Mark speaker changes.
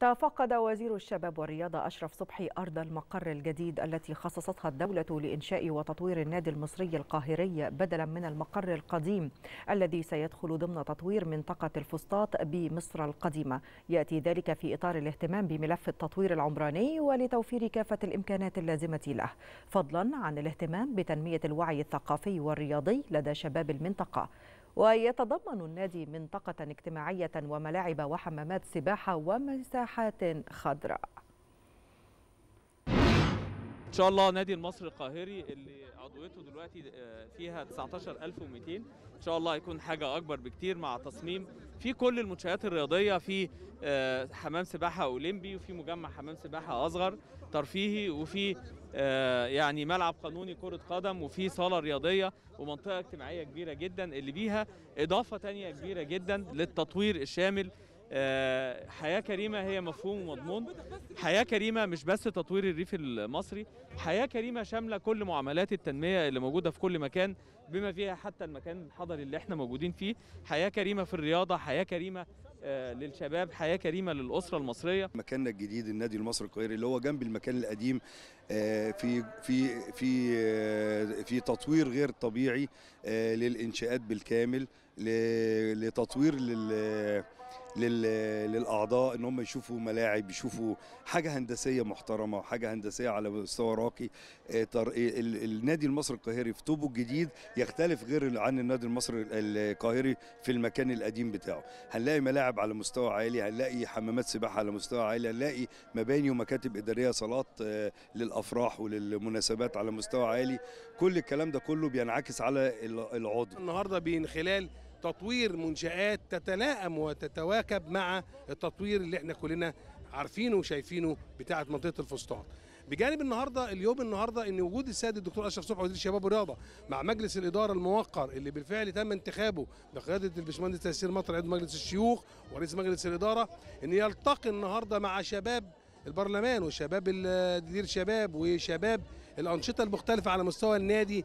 Speaker 1: تفقد وزير الشباب والرياضة أشرف صبحي أرض المقر الجديد التي خصصتها الدولة لإنشاء وتطوير النادي المصري القاهري بدلا من المقر القديم الذي سيدخل ضمن تطوير منطقة الفسطاط بمصر القديمة. يأتي ذلك في إطار الاهتمام بملف التطوير العمراني ولتوفير كافة الإمكانات اللازمة له. فضلا عن الاهتمام بتنمية الوعي الثقافي والرياضي لدى شباب المنطقة. ويتضمن النادي منطقة اجتماعية وملاعب وحمامات سباحة ومساحات خضراء.
Speaker 2: إن شاء الله نادي المصري القاهري اللي عضويته دلوقتي فيها 19200 إن شاء الله هيكون حاجة أكبر بكتير مع تصميم. في كل المنشآت الرياضية في حمام سباحة أولمبي وفي مجمع حمام سباحة أصغر ترفيهي وفي يعني ملعب قانوني كرة قدم وفي صالة رياضية ومنطقة اجتماعية كبيرة جدا اللي بيها إضافة تانية كبيرة جدا للتطوير الشامل. حياة كريمة هي مفهوم ومضمون. حياة كريمة مش بس تطوير الريف المصري. حياة كريمة شاملة كل معاملات التنمية اللي موجودة في كل مكان بما فيها حتى المكان الحضري اللي إحنا موجودين فيه. حياة كريمة في الرياضة حياة كريمة للشباب حياة كريمة للأسرة المصرية.
Speaker 3: مكاننا الجديد النادي المصري القاهري اللي هو جنب المكان القديم في في في في تطوير غير طبيعي للإنشاءات بالكامل لتطوير لل للأعضاء إن هم يشوفوا ملاعب يشوفوا حاجة هندسية محترمة حاجة هندسية على مستوى راقي. النادي المصري القاهري في طوبه الجديد يختلف غير عن النادي المصري القاهري في المكان القديم بتاعه. هنلاقي ملاعب على مستوى عالي هنلاقي حمامات سباحة على مستوى عالي هنلاقي مباني ومكاتب إدارية صالات للأفراح وللمناسبات على مستوى عالي. كل الكلام ده كله بينعكس على العضو.
Speaker 4: النهارده من خلال تطوير منشآت تتلائم وتتواكب مع التطوير اللي إحنا كلنا عارفينه وشايفينه بتاعة منطقة الفسطاط. بجانب النهارده اليوم النهارده إن وجود السيد الدكتور أشرف صبحي وزير الشباب والرياضة مع مجلس الإدارة الموقر اللي بالفعل تم انتخابه بقيادة الباشمهندس تيسير مطر عضو مجلس الشيوخ ورئيس مجلس الإدارة إن يلتقي النهارده مع شباب البرلمان وشباب دير شباب وشباب الأنشطة المختلفة على مستوى النادي